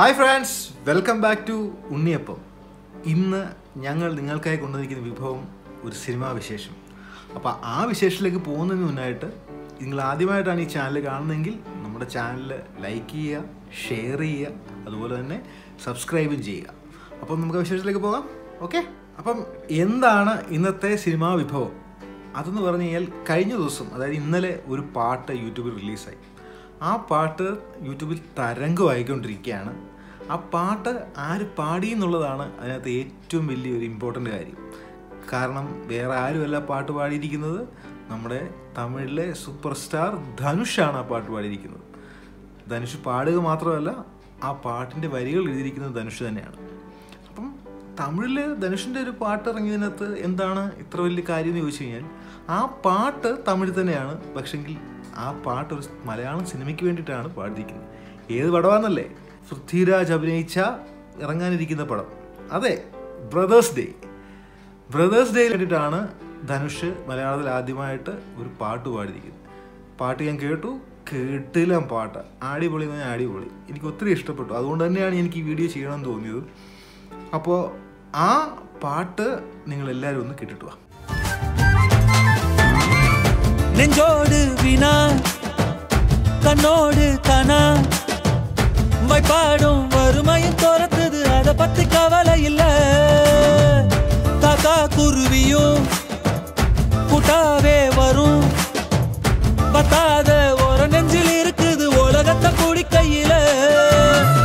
Hi friends welcome back to Unniyappam. ഇന്ന് ഞങ്ങൾ നിങ്ങൾക്കായി കൊണ്ടുവന്നിരിക്കുന്ന വിഭവം ഒരു സിനിമാ വിശേഷം. അപ്പോൾ ആ വിശേഷത്തിലേക്ക് പോകുന്നതിന് മുന്നായിട്ട് നിങ്ങൾ ആദ്യമായിട്ടാണ് ഈ ചാനൽ കാണുന്നതെങ്കിൽ നമ്മുടെ ചാനൽ ലൈക്ക് ചെയ്യുക ഷെയർ ചെയ്യുക അതുപോലെ തന്നെ സബ്സ്ക്രൈബും ചെയ്യുക. അപ്പം നമുക്ക് വിശേഷത്തിലേക്ക് പോകാം. ഓക്കെ അപ്പം എന്താണ് ഇന്നത്തെ സിനിമാ വിഭവം? അതെന്ന് പറഞ്ഞു കഴിഞ്ഞ ദിവസം അതായത് ഇന്നലെ ഒരു പാട്ട് യൂട്യൂബിൽ റിലീസായി ആ പാട്ട് യൂട്യൂബിൽ തരംഗമായിക്കൊണ്ടിരിക്കുകയാണ് ആ പാട്ട് ആര് പാടി എന്നുള്ളതാണ് അതിനകത്ത് ഏറ്റവും വലിയൊരു ഇമ്പോർട്ടന്റ് കാര്യം. കാരണം വേറെ ആരുമല്ല പാട്ട് പാടിയിരിക്കുന്നത്? നമ്മുടെ തമിഴിലെ സൂപ്പർ സ്റ്റാർ ധനുഷാണ് ആ പാട്ട് പാടിയിരിക്കുന്നത്. ധനുഷ് പാടുക മാത്രമല്ല ആ പാട്ടിന്റെ വരികൾ എഴുതിയിരിക്കുന്നത് ധനുഷ് തന്നെയാണ്. അപ്പം തമിഴിൽ ധനുഷിന്റെ ഒരു പാട്ട് ഇറങ്ങിയതിനകത്ത് എന്താണ് ഇത്ര വലിയ കാര്യം എന്ന് ചോദിച്ചു കഴിഞ്ഞാൽ ആ പാട്ട് തമിഴ് തന്നെയാണ്. പക്ഷെങ്കിൽ ആ പാട്ട് ഒരു മലയാളം സിനിമയ്ക്ക് വേണ്ടിയിട്ടാണ് പാടിയിരിക്കുന്നത്. ഏത് പടമാണെന്നല്ലേ? പൃഥ്വിരാജ് അഭിനയിച്ച ഇറങ്ങാനിരിക്കുന്ന പടം. അതെ ബ്രദേഴ്സ് ഡേ ബ്രദേഴ്സ് ഡേയിൽ വേണ്ടിയിട്ടാണ് ധനുഷ് മലയാളത്തിൽ ആദ്യമായിട്ട് ഒരു പാട്ട് പാടിയിരിക്കുന്നത്. പാട്ട് ഞാൻ കേട്ടു കേട്ടില്ല പാട്ട്. അടിപൊളി എന്ന് പറഞ്ഞാൽ അടിപൊളി. എനിക്ക് ഒത്തിരി ഇഷ്ടപ്പെട്ടു. അതുകൊണ്ട് തന്നെയാണ് എനിക്ക് ഈ വീഡിയോ ചെയ്യണമെന്ന് തോന്നിയത്. അപ്പോൾ ആ പാട്ട് നിങ്ങളെല്ലാവരും ഒന്ന് കേട്ടിട്ട് വാ. நெஞ்சோடு வினா கண்ணோடு கனா வைப்பாடும் வறுமையும் துரத்துது அதை பத்தி கவலை இல்ல. காக்கா குருவியும் கூட்டாவே வரும். பத்தாத ஒரு நெஞ்சில் இருக்குது உலகத்தை குடிக்கையில.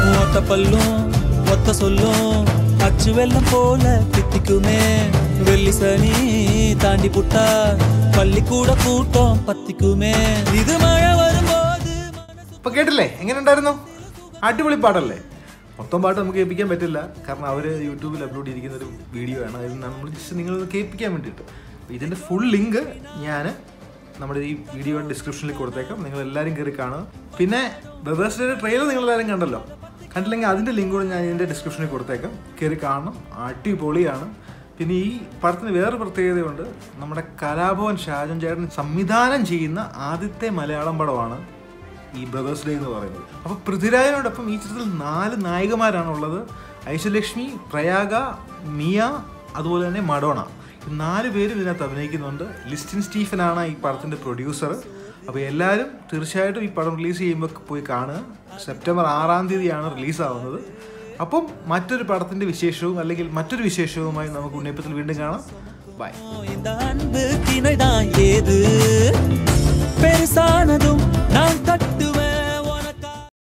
கையில பல்லும் ஒத்த சொல்லும் അച്ചുവെള്ളം പോലെ കിത്തിക്കുമേ. താണ്ടി പുട്ട. പള്ളിക്കൂട കൂട്ടം പത്തിക്കുമേ. ഇത് മഴ വരുമ്പോ ഇപ്പൊ കേട്ടില്ലേ? എങ്ങനെ ഉണ്ടായിരുന്നു അടിപൊളി പാട്ടല്ലേ മൊത്തം പാട്ട് നമുക്ക് കേൾപ്പിക്കാൻ പറ്റില്ല. കാരണം അവർ യൂട്യൂബിൽ അപ്ലോഡ് ചെയ്തിരിക്കുന്ന ഒരു വീഡിയോ ആണ്. അതിൽ നമ്മൾ ജസ്റ്റ് നിങ്ങൾ കേൾപ്പിക്കാൻ വേണ്ടിയിട്ട്. ഇതിന്റെ ഫുൾ ലിങ്ക് ഞാൻ നമ്മുടെ ഈ വീഡിയോയുടെ ഡിസ്ക്രിപ്ഷനിൽ കൊടുത്തേക്കാം. നിങ്ങൾ എല്ലാവരും കയറി കാണുക. പിന്നെ ബ്രദേഴ്സിന്റെ ട്രെയിലർ നിങ്ങൾ എല്ലാവരും കണ്ടല്ലോ. കണ്ടില്ലെങ്കിൽ അതിന്റെ ലിങ്ക് കൂടെ ഞാൻ ഇതിന്റെ ഡിസ്ക്രിപ്ഷനിൽ കൊടുത്തേക്കാം. കയറി കാണണം. അടിപൊളിയാണ്. പിന്നെ ഈ പടത്തിന് വേറൊരു പ്രത്യേകതയുണ്ട് നമ്മുടെ കലാഭവൻ ഷാജൻ ചേട്ടൻ സംവിധാനം ചെയ്യുന്ന ആദ്യത്തെ മലയാളം പടമാണ് ഈ ബ്രദേഴ്സ് ഡേ എന്ന് പറയുന്നത്. അപ്പോൾ പൃഥ്വിരാജിനോടൊപ്പം ഈ ചിത്രത്തിൽ നാല് നായികമാരാണ് ഉള്ളത്. ഐശ്വലക്ഷ്മി പ്രയാഗ മിയ അതുപോലെ തന്നെ മഡോണ. നാല് പേര് ഇതിനകത്ത് അഭിനയിക്കുന്നുണ്ട്. ലിസ്റ്റിൻ സ്റ്റീഫനാണ് ഈ പടത്തിന്റെ പ്രൊഡ്യൂസർ അപ്പോൾ എല്ലാവരും തീർച്ചയായിട്ടും ഈ പടം റിലീസ് ചെയ്യുമ്പോൾ പോയി കാണുക. സെപ്റ്റംബർ ആറാം തീയതിയാണ് റിലീസാവുന്നത് അപ്പം മറ്റൊരു പടത്തിന്റെ വിശേഷവും അല്ലെങ്കിൽ മറ്റൊരു വിശേഷവുമായി നമുക്ക് ഉണ്ണിയപ്പത്തിൽ വീണ്ടും കാണാം. ബൈ பெருசானதும்